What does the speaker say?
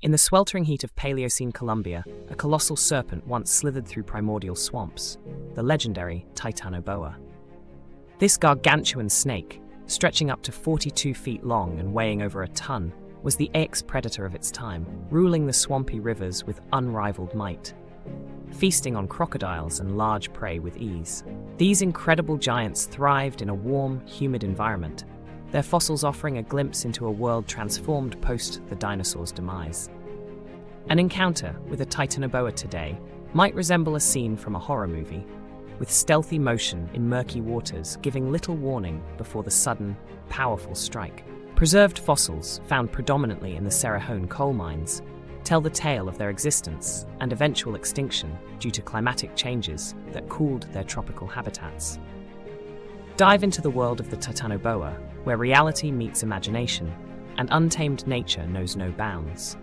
In the sweltering heat of Paleocene Colombia, a colossal serpent once slithered through primordial swamps, the legendary Titanoboa. This gargantuan snake, stretching up to 42 feet long and weighing over a ton, was the apex predator of its time, ruling the swampy rivers with unrivaled might, feasting on crocodiles and large prey with ease. These incredible giants thrived in a warm, humid environment, their fossils offering a glimpse into a world transformed post the dinosaurs' demise. An encounter with a Titanoboa today might resemble a scene from a horror movie, with stealthy motion in murky waters giving little warning before the sudden, powerful strike. Preserved fossils, found predominantly in the Cerrejón coal mines, tell the tale of their existence and eventual extinction due to climatic changes that cooled their tropical habitats. Dive into the world of the Titanoboa, where reality meets imagination and untamed nature knows no bounds.